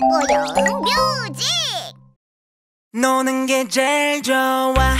뽀용 뮤직 노는 게 제일 좋아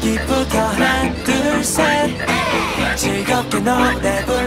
여기부터 하나 둘셋. 즐겁게 노래 불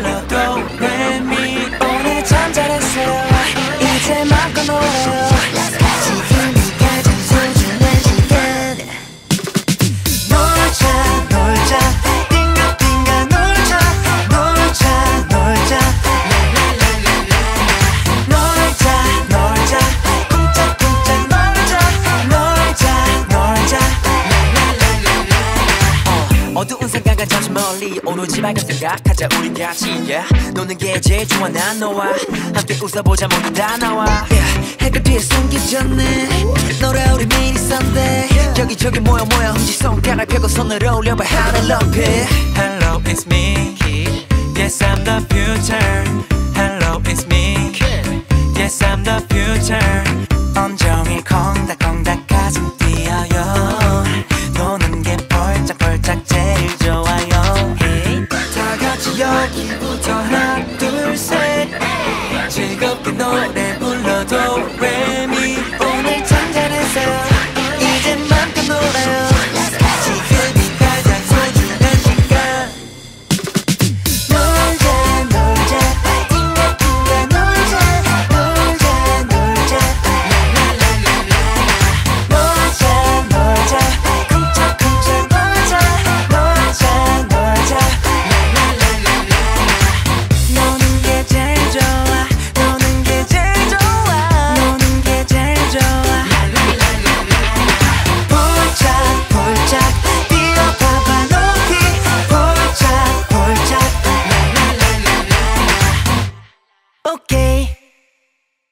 멀리 오로지 밝은 생각하자 우리 같이 yeah. 노는 게 제일 좋아 난 너와. 함께 웃어보자 모두 다 나와. Yeah. 해가 뒤에 전에 너라 우리 매일 있었는데. 여기저기 모여 모여. 흠지 손가락 펴고 손을 올려봐. 하늘 높이 Hello it's me. Yes I'm the future. Hello it's me. Yes I'm the future 여기부터 하나 둘 셋. 즐겁게 노래 불러도 ok.